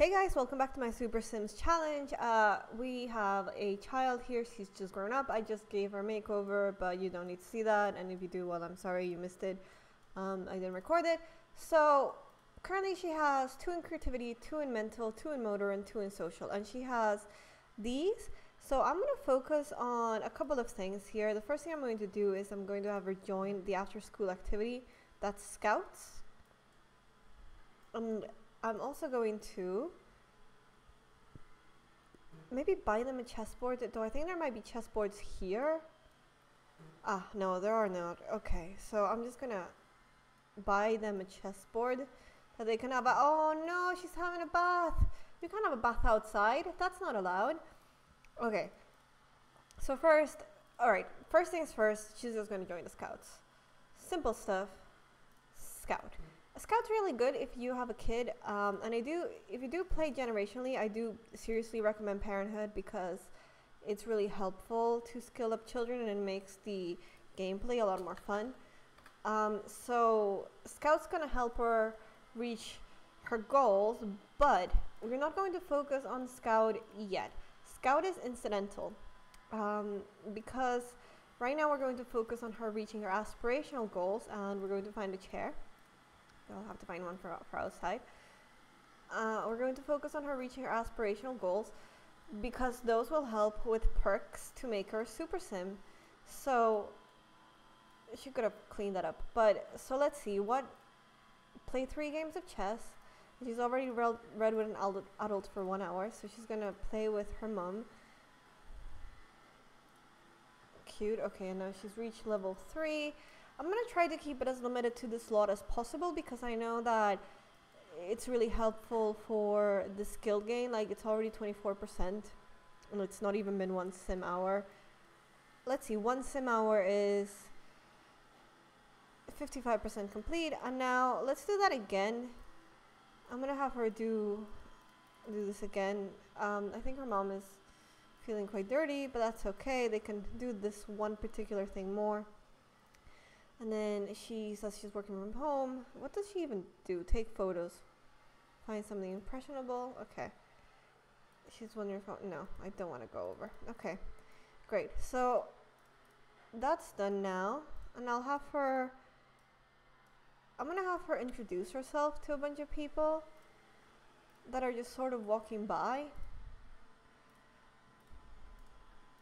Hey guys, welcome back to my Super Sims challenge. Uh, we have a child here. She's just grown up. I just gave her a makeover, but you don't need to see that. And if you do, well, I'm sorry you missed it. Um, I didn't record it. So currently she has two in creativity, two in mental, two in motor, and two in social. And she has these. So I'm going to focus on a couple of things here. The first thing I'm going to do is I'm going to have her join the after school activity. That's Scouts. And I'm also going to maybe buy them a chessboard. Though I think there might be chessboards here. Ah, no, there are not. Okay, so I'm just gonna buy them a chessboard that they can have. A oh no, she's having a bath. You can't have a bath outside. That's not allowed. Okay. So first, all right. First things first. She's just gonna join the scouts. Simple stuff. Scout. Scout's really good if you have a kid, um, and I do. If you do play generationally, I do seriously recommend Parenthood because it's really helpful to skill up children and it makes the gameplay a lot more fun. Um, so Scout's gonna help her reach her goals, but we're not going to focus on Scout yet. Scout is incidental um, because right now we're going to focus on her reaching her aspirational goals, and we're going to find a chair. I'll have to find one for, for outside. Uh, we're going to focus on her reaching her aspirational goals because those will help with perks to make her super sim. So she could have cleaned that up. But so let's see what play three games of chess. She's already read with an adult for one hour, so she's gonna play with her mom. Cute. Okay, and now she's reached level three. I'm going to try to keep it as limited to the slot as possible because I know that it's really helpful for the skill gain. Like it's already 24% and it's not even been one sim hour. Let's see, one sim hour is 55% complete. And now let's do that again. I'm going to have her do do this again. Um, I think her mom is feeling quite dirty, but that's okay. They can do this one particular thing more. And then she says she's working from home. What does she even do? Take photos. Find something impressionable. Okay. She's wondering if, no, I don't want to go over. Okay. Great. So that's done now. And I'll have her, I'm going to have her introduce herself to a bunch of people that are just sort of walking by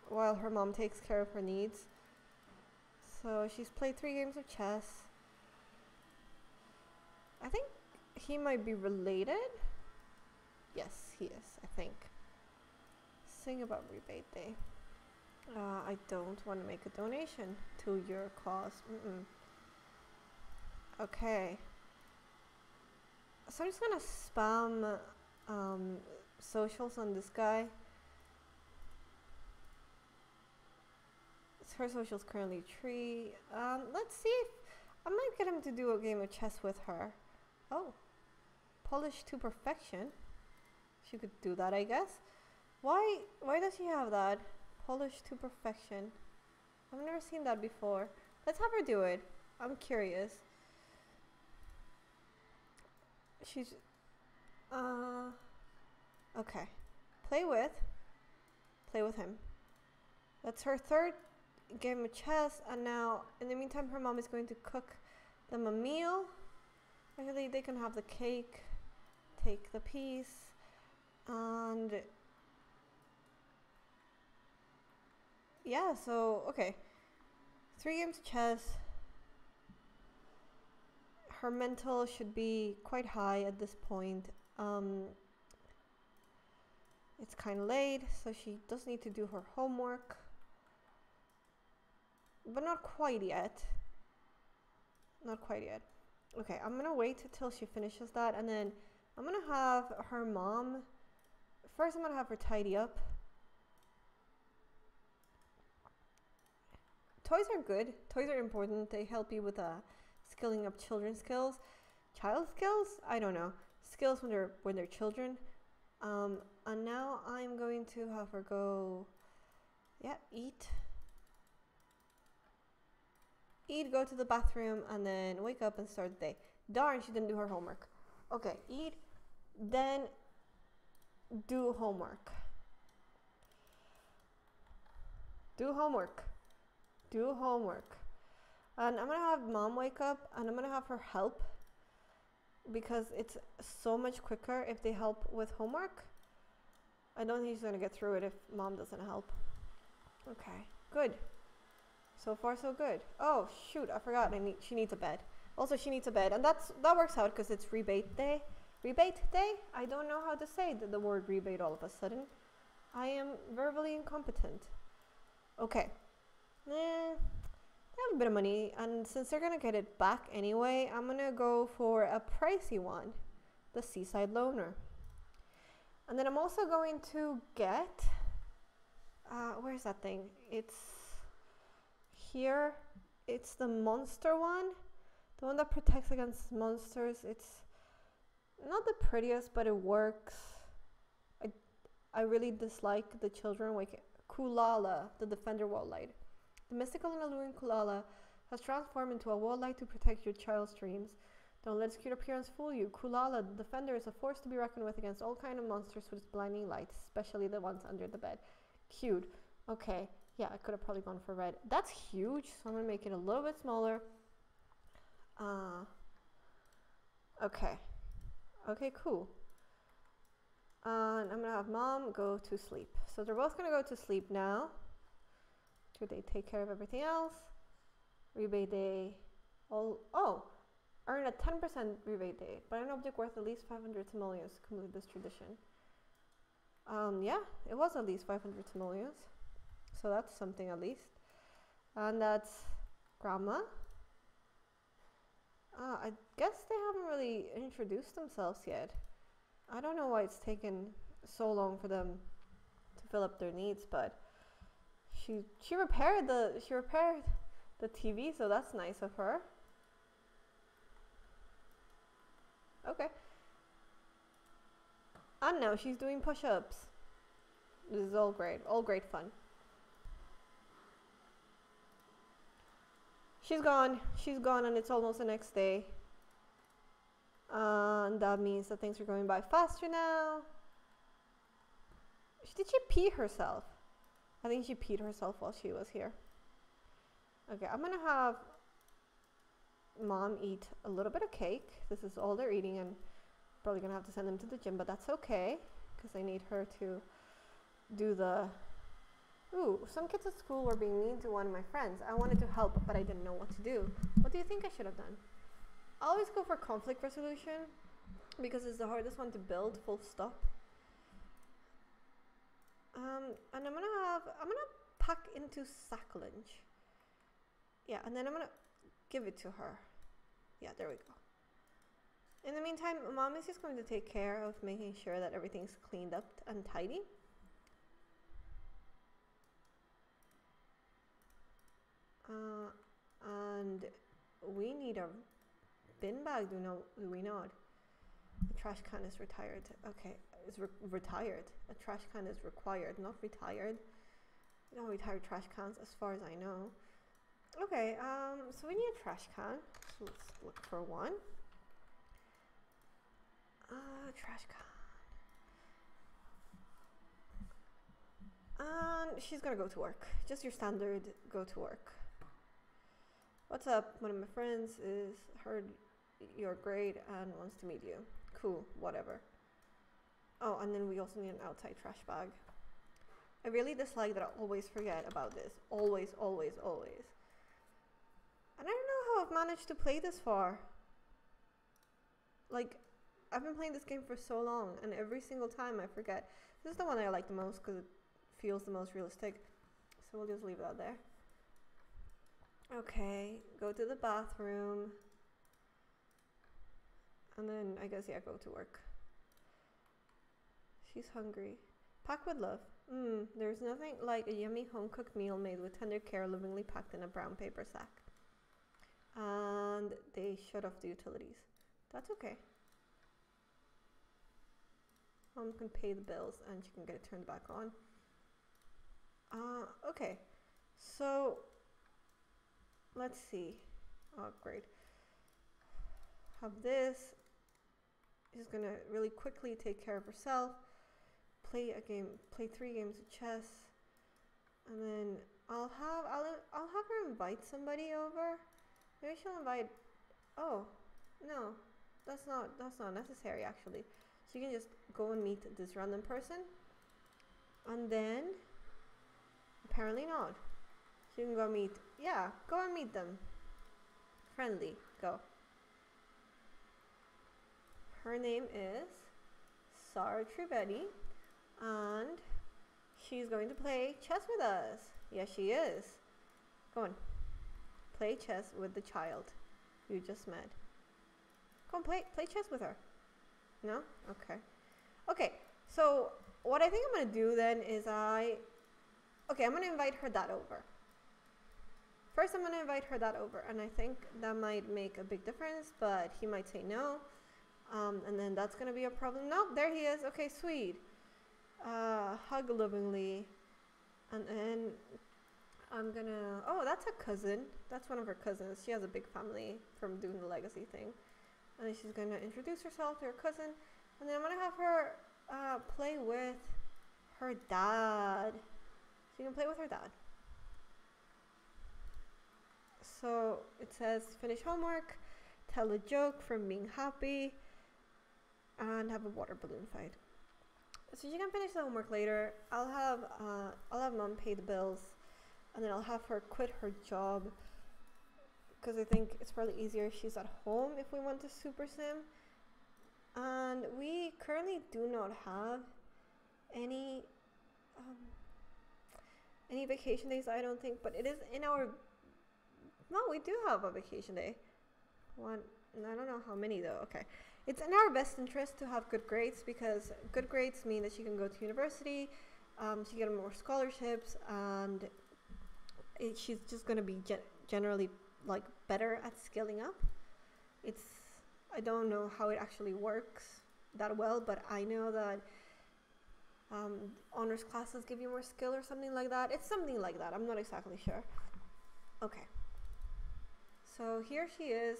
while her mom takes care of her needs. So she's played three games of chess. I think he might be related. Yes, he is, I think. Sing about rebate day. Uh, I don't want to make a donation to your cause. Mm -mm. Okay. So I'm just gonna spam um, socials on this guy. Her social's currently tree. Um, let's see if I might get him to do a game of chess with her. Oh, Polish to perfection. She could do that, I guess. Why? Why does she have that? Polish to perfection. I've never seen that before. Let's have her do it. I'm curious. She's. Uh. Okay. Play with. Play with him. That's her third gave him a chest and now in the meantime her mom is going to cook them a meal. Actually they can have the cake take the piece and yeah so okay. Three games of chess. Her mental should be quite high at this point. Um, it's kind of late so she does need to do her homework but not quite yet. Not quite yet. Okay, I'm gonna wait until she finishes that and then I'm gonna have her mom, first I'm gonna have her tidy up. Toys are good. Toys are important. They help you with uh, skilling up children's skills. Child skills? I don't know. Skills when they're when they're children. Um, and now I'm going to have her go, yeah, eat eat, go to the bathroom, and then wake up and start the day. Darn, she didn't do her homework. Okay, eat, then do homework. Do homework. Do homework. And I'm gonna have mom wake up and I'm gonna have her help because it's so much quicker if they help with homework. I don't think she's gonna get through it if mom doesn't help. Okay, good. So far, so good. Oh shoot, I forgot. I need. She needs a bed. Also, she needs a bed, and that's that works out because it's rebate day. Rebate day? I don't know how to say the, the word rebate all of a sudden. I am verbally incompetent. Okay. Eh, they have a bit of money, and since they're gonna get it back anyway, I'm gonna go for a pricey one, the Seaside Loner. And then I'm also going to get. Uh, where's that thing? It's here. It's the monster one, the one that protects against monsters. It's not the prettiest, but it works. I, I really dislike the children like Kulala, the defender wall light. The mystical and alluring Kulala has transformed into a wall light to protect your child's dreams. Don't let its cute appearance fool you. Kulala, the defender, is a force to be reckoned with against all kind of monsters with its blinding light, especially the ones under the bed. Cute. Okay. Yeah, I could have probably gone for red. That's huge, so I'm gonna make it a little bit smaller. Uh, okay. Okay, cool. Uh, and I'm gonna have mom go to sleep. So they're both gonna go to sleep now. Do they take care of everything else? Rebate day. All, oh, earn a 10% rebate day. Buy an object worth at least 500 simoleons to complete this tradition. Um, yeah, it was at least 500 simoleons. So that's something at least. And that's grandma. Uh, I guess they haven't really introduced themselves yet. I don't know why it's taken so long for them to fill up their needs, but she she repaired the she repaired the TV, so that's nice of her. Okay. And now she's doing push-ups. This is all great, all great fun. She's gone. She's gone, and it's almost the next day. And that means that things are going by faster now. Did she pee herself? I think she peed herself while she was here. Okay, I'm gonna have mom eat a little bit of cake. This is all they're eating, and probably gonna have to send them to the gym, but that's okay because I need her to do the Ooh, some kids at school were being mean to one of my friends. I wanted to help, but I didn't know what to do. What do you think I should have done? I always go for conflict resolution because it's the hardest one to build, full stop. Um, and I'm gonna have, I'm gonna pack into sacrilege. Yeah, and then I'm gonna give it to her. Yeah, there we go. In the meantime, mom is just going to take care of making sure that everything's cleaned up and tidy. And we need a bin bag, do, no, do we not? The trash can is retired. Okay, it's re retired. A trash can is required, not retired. We don't retire trash cans as far as I know. Okay, um, so we need a trash can. So let's look for one. Uh, trash can. And she's gonna go to work. Just your standard go to work. What's up? One of my friends is heard you're great and wants to meet you. Cool, whatever. Oh, and then we also need an outside trash bag. I really dislike that I always forget about this. Always, always, always. And I don't know how I've managed to play this far. Like, I've been playing this game for so long, and every single time I forget. This is the one I like the most because it feels the most realistic. So we'll just leave that there. Okay, go to the bathroom. And then I guess, yeah, go to work. She's hungry. Pack with love. Mmm, there's nothing like a yummy home cooked meal made with tender care, lovingly packed in a brown paper sack. And they shut off the utilities. That's okay. Mom can pay the bills and she can get it turned back on. Uh, okay. So let's see. Oh, great. Have this. She's gonna really quickly take care of herself. play a game, play three games of chess, and then I'll have I'll I'll have her invite somebody over. Maybe she'll invite. Oh, no, that's not that's not necessary actually. She can just go and meet this random person, and then apparently not. She can go meet. Yeah, go and meet them. Friendly, go. Her name is Sarah Trubetti, and she's going to play chess with us. Yes, she is. Go on. Play chess with the child you just met. Go and play, play chess with her. No? Okay. Okay, so what I think I'm going to do then is I... Okay, I'm going to invite her dad over. First, I'm going to invite her dad over, and I think that might make a big difference, but he might say no. Um, and then that's going to be a problem. Nope, there he is. Okay, sweet. Uh, hug lovingly. And then I'm gonna. Oh, that's a cousin. That's one of her cousins. She has a big family from doing the legacy thing. And then she's gonna introduce herself to her cousin. And then I'm gonna have her uh, play with her dad. She can play with her dad. So it says finish homework, tell a joke from being happy, and have a water balloon fight. So you can finish the homework later. I'll have uh, I'll have mom pay the bills, and then I'll have her quit her job because I think it's probably easier if she's at home if we want to super sim. And we currently do not have any um, any vacation days. I don't think, but it is in our. No, we do have a vacation day. One, I don't know how many though. Okay, it's in our best interest to have good grades because good grades mean that she can go to university, um, she get more scholarships, and it, she's just going to be ge- generally like better at scaling up. It's I don't know how it actually works that well, but I know that um, honors classes give you more skill or something like that. It's something like that. I'm not exactly sure. Okay. So here she is.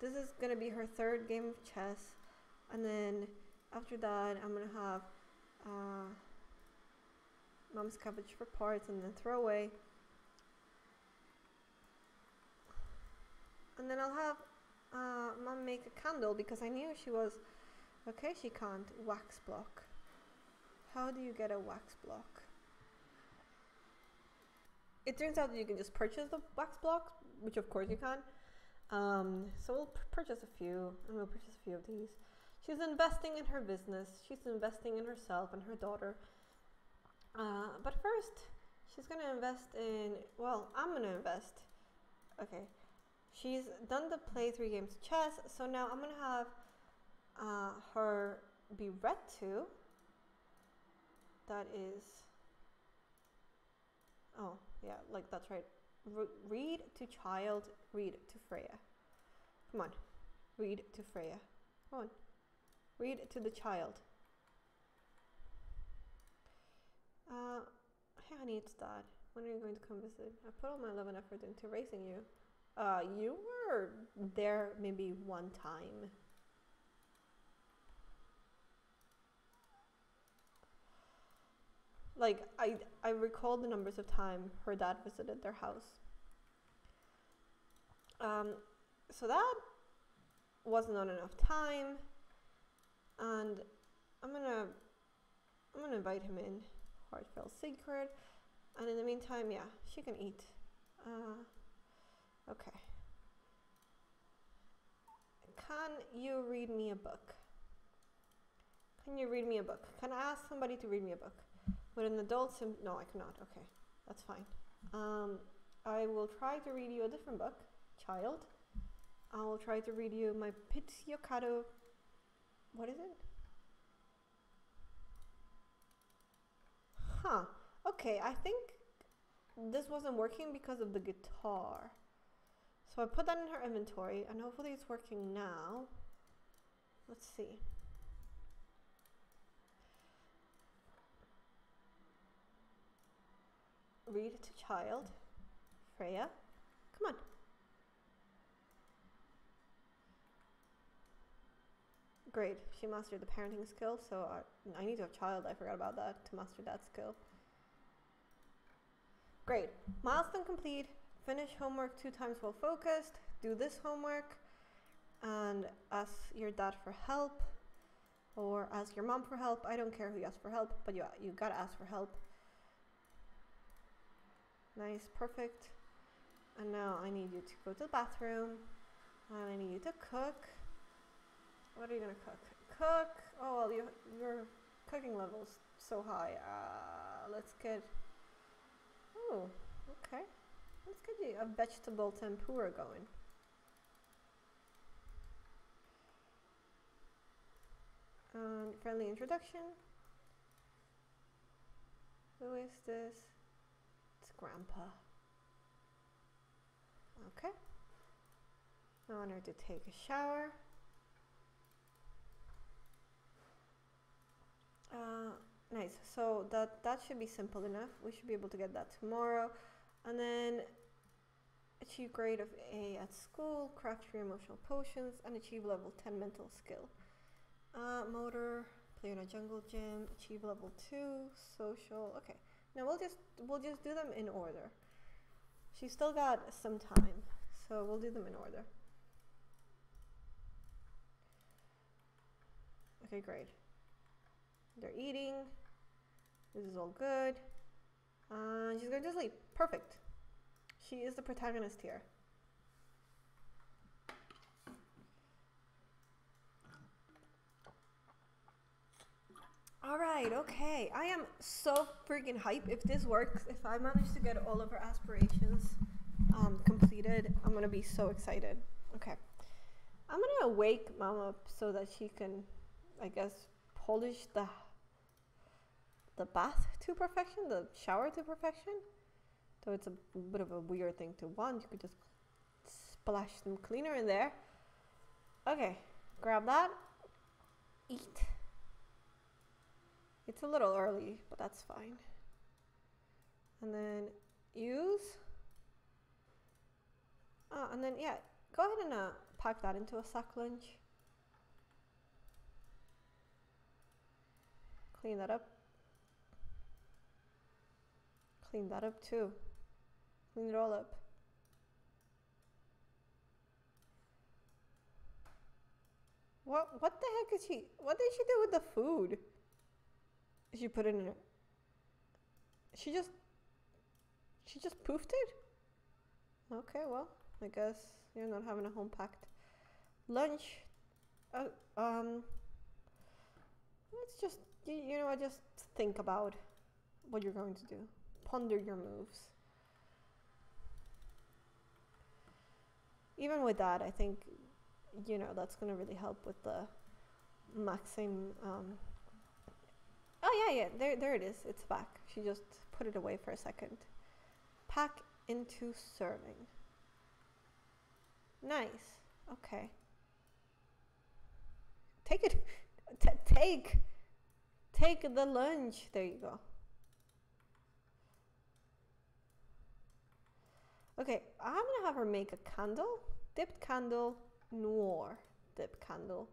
This is gonna be her third game of chess, and then after that, I'm gonna have uh, mom's cabbage for parts and then throw away. And then I'll have uh, mom make a candle because I knew she was okay. She can't wax block. How do you get a wax block? It turns out that you can just purchase the wax blocks, which of course you can. Um, so we'll purchase a few, and we'll purchase a few of these. She's investing in her business. She's investing in herself and her daughter. Uh, but first, she's gonna invest in. Well, I'm gonna invest. Okay, she's done the play three games of chess. So now I'm gonna have uh, her be read to. That is. Oh yeah, like that's right. Re- read to child, read to Freya. Come on. Read to Freya. Come on. Read to the child. Uh, honey, it's dad. When are you going to come visit? I put all my love and effort into raising you. Uh, you were there maybe one time. Like I, I recall the numbers of time her dad visited their house. Um, so that was not enough time, and I'm gonna, I'm gonna invite him in. Heartfelt secret, and in the meantime, yeah, she can eat. Uh, okay. Can you read me a book? Can you read me a book? Can I ask somebody to read me a book? With an adult sim- no, I cannot. Okay, that's fine. Um, I will try to read you a different book, child. I will try to read you my Pizzicato. What is it? Huh. Okay, I think this wasn't working because of the guitar. So I put that in her inventory and hopefully it's working now. Let's see. Read to child. Freya. Come on. Great. She mastered the parenting skill, so I, I need to have child. I forgot about that to master that skill. Great. Milestone complete. Finish homework two times while focused. Do this homework and ask your dad for help or ask your mom for help. I don't care who you ask for help, but you, you gotta ask for help. Nice, perfect. And now I need you to go to the bathroom and I need you to cook. What are you gonna cook? Cook. Oh well, you, your cooking level's so high. Uh, let's get. Oh, okay. Let's get you a vegetable tempura going. Friendly introduction. Who is this? Grandpa. Okay. I want her to take a shower. Uh, nice. So that that should be simple enough. We should be able to get that tomorrow, and then achieve grade of A at school, craft your emotional potions, and achieve level 10 mental skill. Uh, motor, play in a jungle gym, achieve level 2, social. Okay, now we'll just we'll just do them in order. She's still got some time, so we'll do them in order. Okay, great. They're eating. This is all good. Uh, she's going to sleep. Perfect. She is the protagonist here. All right, okay. I am so freaking hype. If this works, if I manage to get all of her aspirations um, completed, I'm gonna be so excited. Okay. I'm gonna wake mom up so that she can, I guess, polish the the bath to perfection, the shower to perfection. Though it's a bit of a weird thing to want. You could just splash some cleaner in there. Okay, grab that. Eat. It's a little early, but that's fine. And then use. Oh, and then, yeah, go ahead and uh, pack that into a sack lunch. Clean that up. Clean that up too. Clean it all up. What what the heck is she what did she do with the food? She put it in her She just she just poofed it? Okay, well, I guess you're not having a home packed lunch. Uh, um let's just you, you know, I just think about what you're going to do. Ponder your moves. even with that, I think, you know, that's going to really help with the maxing. Um, oh, yeah, yeah, there, there it is. It's back. She just put it away for a second. Pack into serving. Nice. Okay. Take it. Take. Take the lunch. There you go. Okay, I'm gonna have her make a candle, dipped candle, noir dip candle.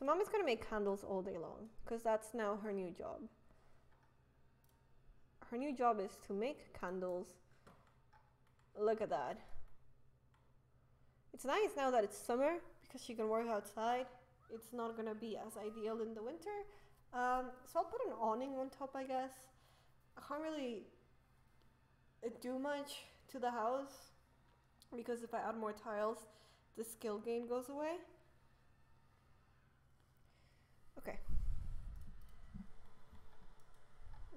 So mom is gonna make candles all day long because that's now her new job. Her new job is to make candles. Look at that. It's nice now that it's summer because she can work outside. It's not gonna be as ideal in the winter. Um, so I'll put an awning on top, I guess. I can't really do much to the house because if I add more tiles, the skill gain goes away. Okay.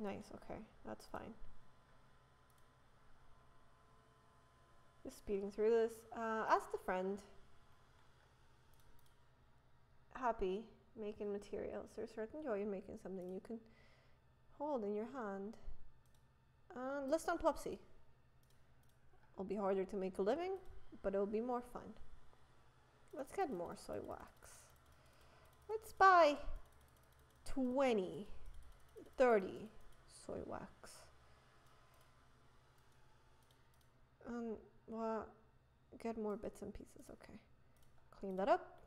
Nice, okay, that's fine. Just speeding through this. Uh, ask the friend. Happy making materials. There's certain joy in making something you can hold in your hand. Uh, list on Plopsy. It'll be harder to make a living, but it'll be more fun. Let's get more soy wax. Let's buy 20, 30 soy wax. Um, well, get more bits and pieces, okay. Clean that up.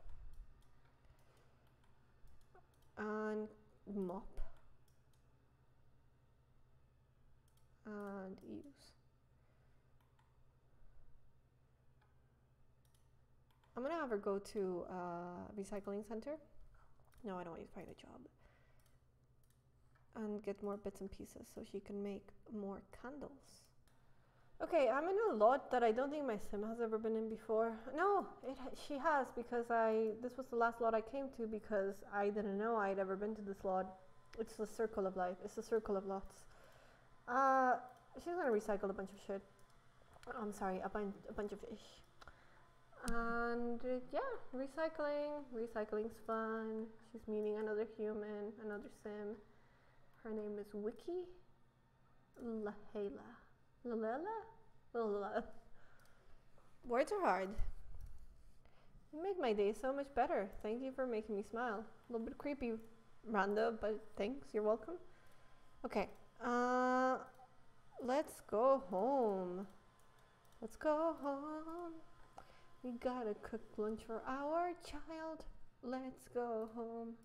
and mop and use. I'm gonna have her go to a recycling center. No, I don't want you to find a job. And get more bits and pieces so she can make more candles. Okay, I'm in a lot that I don't think my sim has ever been in before. No, it she has because I this was the last lot I came to because I didn't know I'd ever been to this lot. It's the circle of life. It's the circle of lots. Uh, she's gonna recycle a bunch of shit. I'm sorry, a bunch a bunch of fish. And uh, yeah, recycling. Recycling's fun. She's meeting another human, another sim. Her name is Wiki Lahela. lalela Lalala? Words are hard. You make my day so much better. Thank you for making me smile. A little bit creepy, Randa, but thanks. You're welcome. Okay. Uh, let's go home. Let's go home. We gotta cook lunch for our child. Let's go home.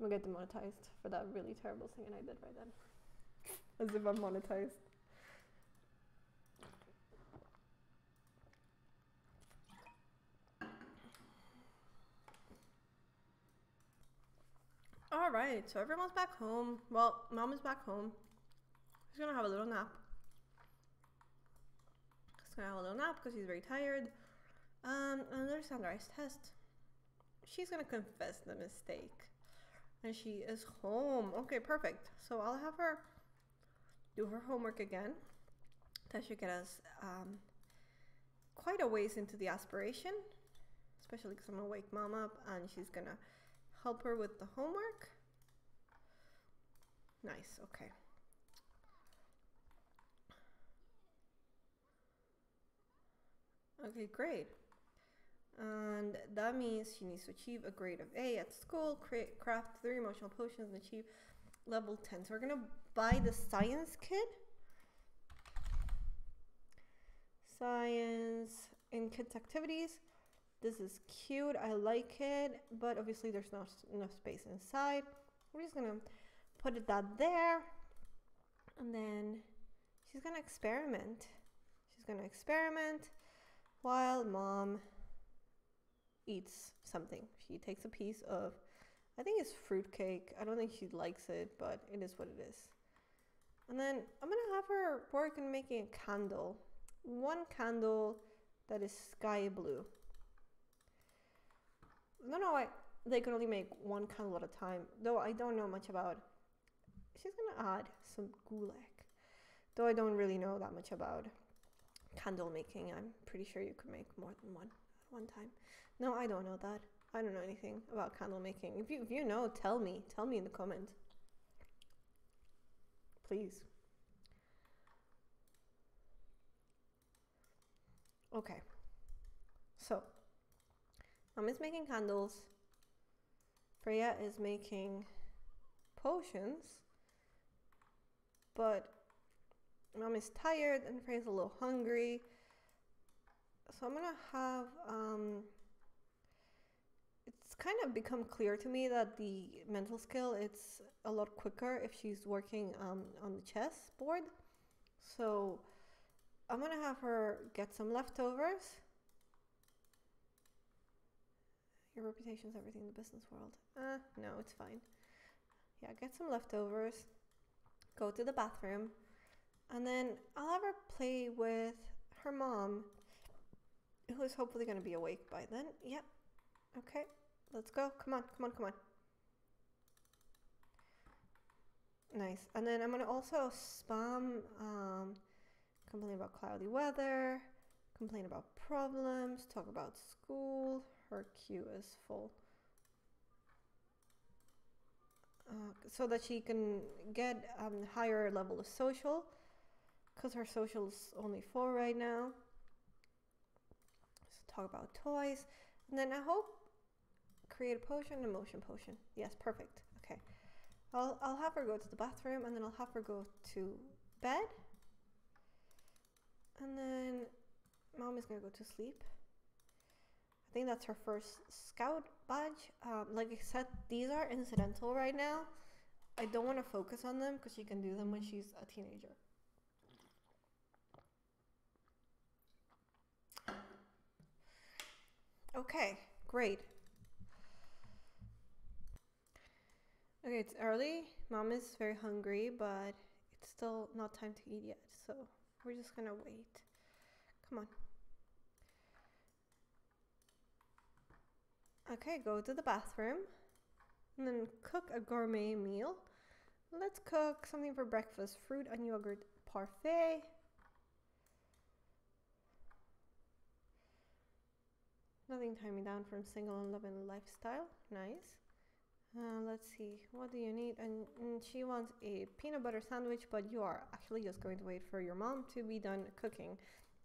I'm gonna get demonetized for that really terrible singing I did right then. As if I'm monetized. All right, so everyone's back home. Well, mom is back home. She's gonna have a little nap. Gonna have a little nap because she's very tired. Um, another standardized test. She's gonna confess the mistake. And she is home. Okay, perfect. So I'll have her do her homework again. That should get us um, quite a ways into the aspiration, especially because I'm gonna wake mom up and she's gonna help her with the homework. Nice, okay. Okay, great. And that means she needs to achieve a grade of A at school, create, craft three emotional potions, and achieve level 10. So we're going to buy the science kit. Science in kids' activities. This is cute. I like it, but obviously there's not enough space inside. We're just gonna put it that there, and then she's gonna experiment. She's gonna experiment while mom eats something. She takes a piece of, I think it's fruitcake. I don't think she likes it, but it is what it is. And then I'm gonna have her work on making a candle. One candle that is sky blue. No, no, they can only make one candle at a time. Though I don't know much about. She's gonna add some gulag. Though I don't really know that much about candle making. I'm pretty sure you could make more than one at one time. No, I don't know that. I don't know anything about candle making. If you if you know, tell me. Tell me in the comment. Please. Okay. So Mom is making candles. Freya is making potions. But Mom is tired and Freya's a little hungry. So I'm gonna have um, it's kind of become clear to me that the mental skill it's a lot quicker if she's working um, on the chess board. So I'm gonna have her get some leftovers Your reputation's everything in the business world. Uh, no, it's fine. Yeah, get some leftovers, go to the bathroom, and then I'll have her play with her mom, who is hopefully going to be awake by then. Yep. Okay, let's go. Come on, come on, come on. Nice. And then I'm going to also spam, um, complain about cloudy weather, complain about problems, talk about school, her queue is full. Uh, so that she can get um, higher level of social because her social is only four right now. So talk about toys. And then I hope create a potion, a motion potion. Yes, perfect. Okay. I'll, I'll have her go to the bathroom and then I'll have her go to bed. And then mom is going to go to sleep I think that's her first scout badge. Um, like I said, these are incidental right now. I don't want to focus on them because she can do them when she's a teenager. Okay, great. Okay, it's early. Mom is very hungry, but it's still not time to eat yet. So we're just gonna wait. Come on. Okay, go to the bathroom and then cook a gourmet meal. Let's cook something for breakfast fruit and yogurt parfait. Nothing tie me down from single and loving lifestyle. Nice. Uh, let's see, what do you need? And, and, she wants a peanut butter sandwich, but you are actually just going to wait for your mom to be done cooking.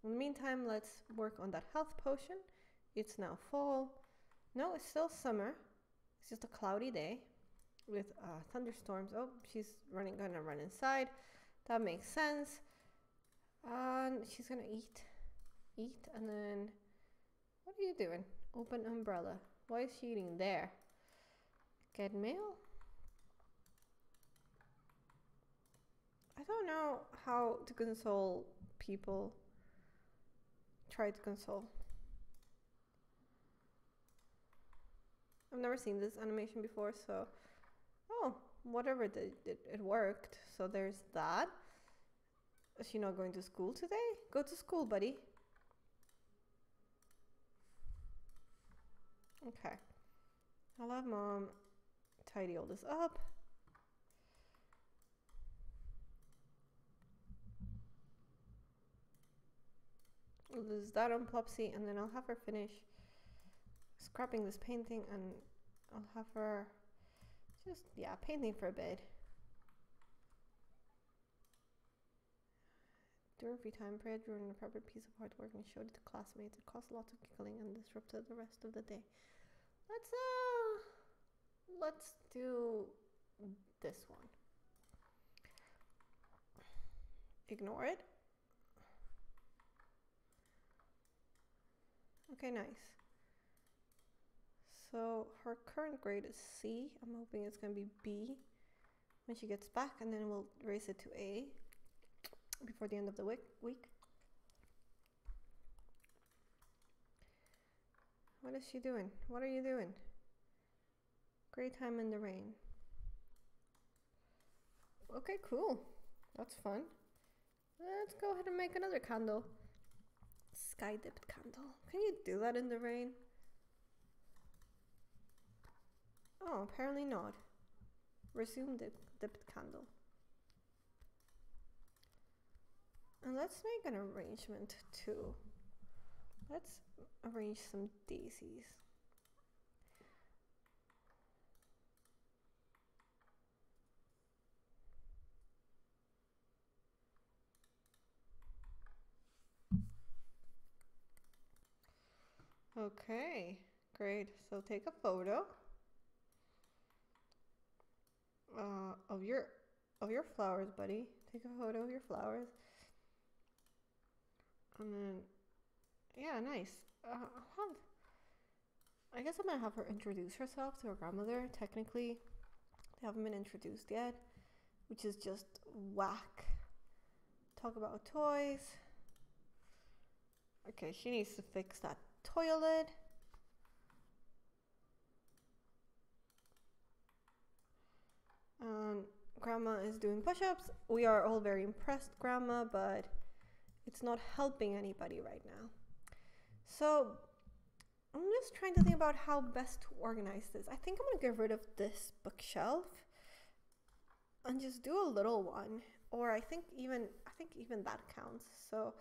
In the meantime, let's work on that health potion. It's now fall. No, it's still summer. It's just a cloudy day with uh, thunderstorms. Oh, she's running, gonna run inside. That makes sense. And she's gonna eat, eat, and then what are you doing? Open umbrella. Why is she eating there? Get mail? I don't know how to console people. Try to console. I've never seen this animation before, so oh, whatever it did, it, it worked. So there's that. Is she not going to school today? Go to school, buddy. Okay. I'll have mom tidy all this up. Lose that on Plopsy and then I'll have her finish scrapping this painting and I'll have her just, yeah, painting for a bit. During free time, Priya drew an appropriate piece of artwork and showed it to classmates. It caused lots of giggling and disrupted the rest of the day. Let's uh let's do this one. Ignore it. Okay, nice. So her current grade is C. I'm hoping it's going to be B when she gets back, and then we'll raise it to A before the end of the week. week. What is she doing? What are you doing? Great time in the rain. Okay, cool. That's fun. Let's go ahead and make another candle. Sky dipped candle. Can you do that in the rain? Oh, apparently not. Resume the dipped candle. And let's make an arrangement too. Let's arrange some daisies. Okay, great. So take a photo uh, of your of your flowers, buddy. Take a photo of your flowers. And then yeah, nice. Uh, I guess I'm gonna have her introduce herself to her grandmother. Technically, they haven't been introduced yet, which is just whack. Talk about toys. Okay, she needs to fix that toilet. Um, grandma is doing push ups. We are all very impressed, Grandma, but it's not helping anybody right now. So I'm just trying to think about how best to organize this. I think I'm gonna get rid of this bookshelf and just do a little one. Or I think even I think even that counts. So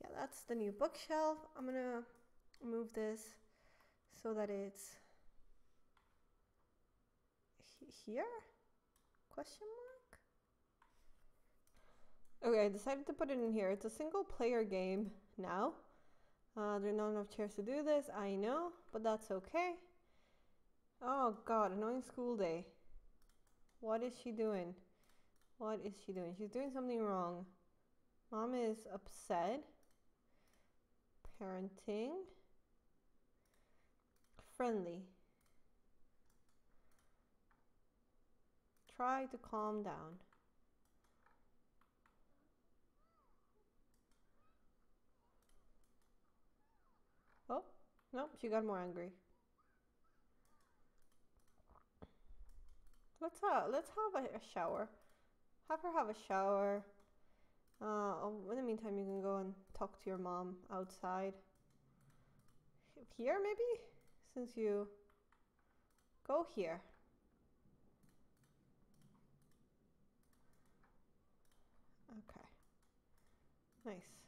yeah, that's the new bookshelf. I'm gonna move this so that it's here? Question mark? Okay, I decided to put it in here. It's a single player game now. Uh, there are not enough chairs to do this, I know, but that's okay. Oh god, annoying school day. What is she doing? What is she doing? She's doing something wrong. Mom is upset. Parenting. Friendly. Try to calm down. Oh, no, she got more angry. Let's uh, let's have a, a shower. Have her have a shower. Uh, oh, in the meantime, you can go and talk to your mom outside. Here, maybe? Since you go here. Okay. Nice.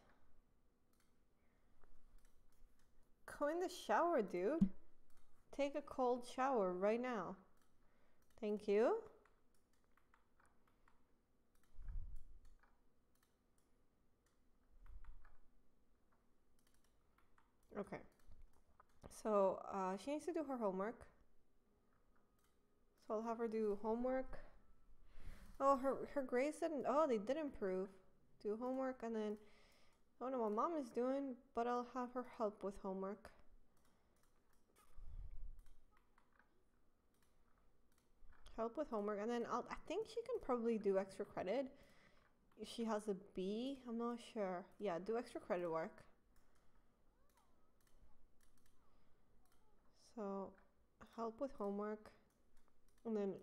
Go in the shower, dude. Take a cold shower right now. Thank you. Okay. So uh, she needs to do her homework. So I'll have her do homework. Oh, her her grades didn't. Oh, they did improve. Do homework and then I don't know what mom is doing, but I'll have her help with homework. Help with homework, and then I'll, I think she can probably do extra credit. She has a B, I'm not sure. Yeah, do extra credit work. So, help with homework, and then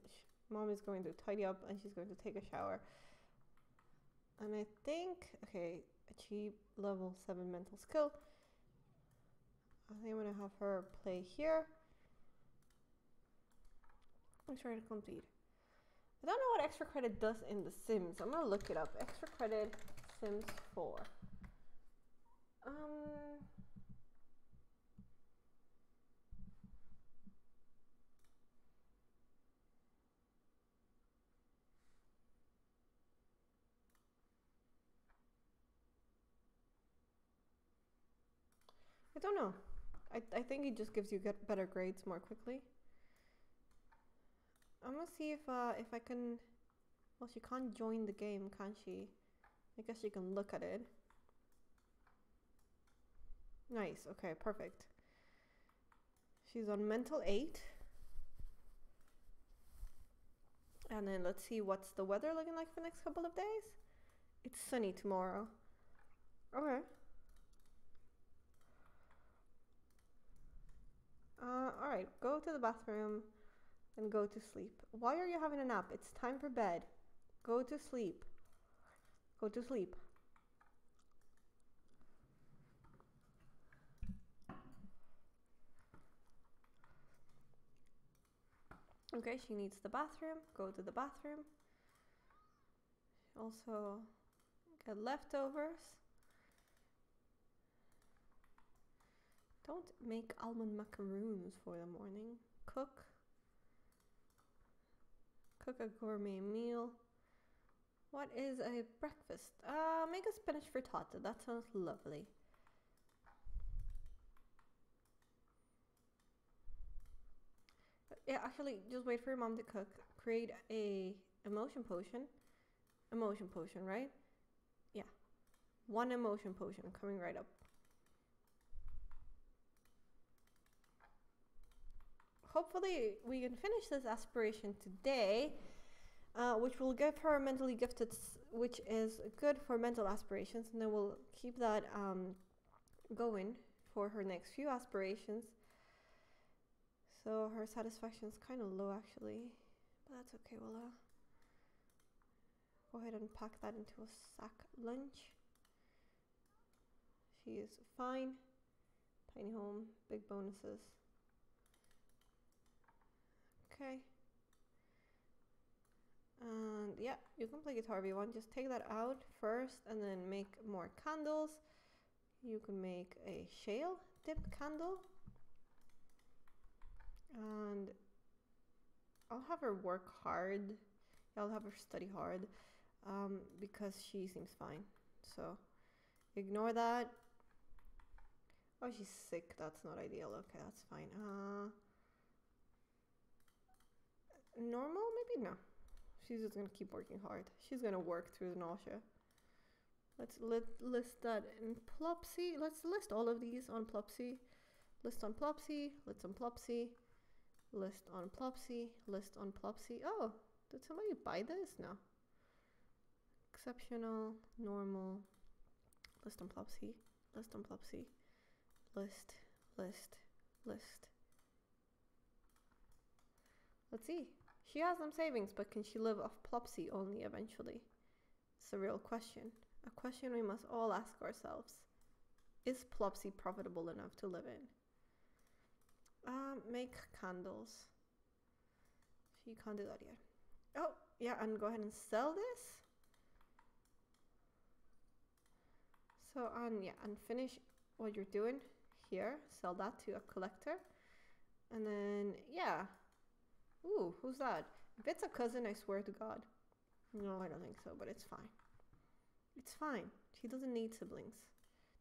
mom is going to tidy up and she's going to take a shower. And I think, okay, achieve level 7 mental skill. I think I'm to have her play here. I'm trying to complete. I don't know what extra credit does in The Sims. I'm to look it up. Extra credit Sims 4. Um... don't know. I, I think it just gives you get better grades more quickly. I'm gonna see if uh, if I can. Well, she can't join the game, can she? I guess she can look at it. Nice. Okay, perfect. She's on mental eight. And then let's see what's the weather looking like for the next couple of days. It's sunny tomorrow. Okay. Uh, alright, go to the bathroom and go to sleep. Why are you having a nap? It's time for bed. Go to sleep. Go to sleep. Okay, she needs the bathroom. Go to the bathroom. Also, get leftovers. Don't make almond macaroons for the morning. Cook. Cook a gourmet meal. What is a breakfast? Uh, make a spinach frittata. That sounds lovely. Yeah, actually, just wait for your mom to cook. Create a emotion potion. Emotion potion, right? Yeah. One emotion potion coming right up. Hopefully we can finish this aspiration today, uh, which will give her mentally gifted, which is good for mental aspirations, and then we'll keep that um, going for her next few aspirations. So her satisfaction is kind of low actually, but that's okay. We'll uh, go ahead and pack that into a sack lunch. She is fine. Tiny home, big bonuses. Okay. And yeah, you can play guitar if you want. Just take that out first and then make more candles. You can make a shale dip candle. And I'll have her work hard. I'll have her study hard um, because she seems fine. So ignore that. Oh, she's sick. That's not ideal. Okay, that's fine. Uh, normal? Maybe no. She's just gonna keep working hard. She's gonna work through the nausea. Let's let list that in Plopsy. Let's list all of these on Plopsy. List on Plopsy. List on Plopsy. List on Plopsy. List on Plopsy. Oh, Did somebody buy this? No. Exceptional, normal, list on Plopsy, list on Plopsy, list, list, list. Let's see. She has some savings, but can she live off Plopsy only eventually? It's a real question. A question we must all ask ourselves. Is Plopsy profitable enough to live in? Um, make candles. She can't do that yet. Oh, yeah, and go ahead and sell this. So, and yeah, and finish what you're doing here. Sell that to a collector. And then, yeah. Ooh, who's that? If it's a cousin, I swear to God. No, I don't think so, but it's fine. It's fine. She doesn't need siblings.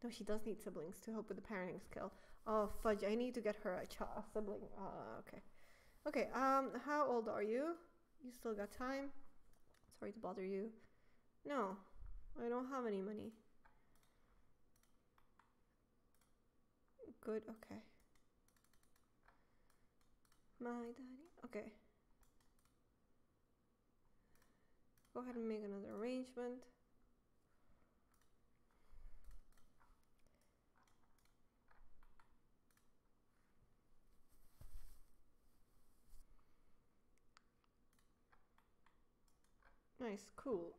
No, she does need siblings to help with the parenting skill. Oh, fudge. I need to get her a, a sibling. Uh, okay. Okay, um, how old are you? You still got time? Sorry to bother you. No, I don't have any money. Good, okay. My daddy, okay. Go ahead and make another arrangement. Nice, cool.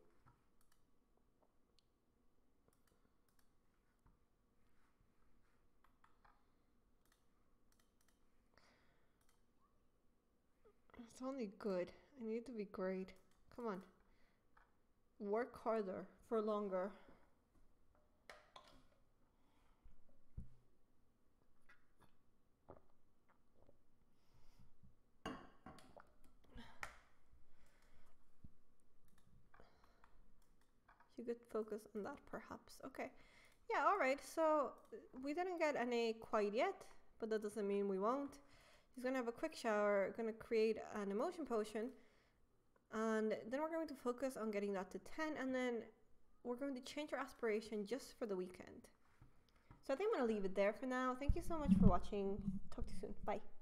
It's only good. I need to be great. Come on. Work harder for longer. You could focus on that perhaps. Okay. Yeah, alright. So we didn't get an A quite yet, but that doesn't mean we won't. He's gonna have a quick shower, gonna create an emotion potion, and then we're going to focus on getting that to 10, and then we're going to change our aspiration just for the weekend. So I think I'm gonna leave it there for now. Thank you so much for watching. Talk to you soon. Bye.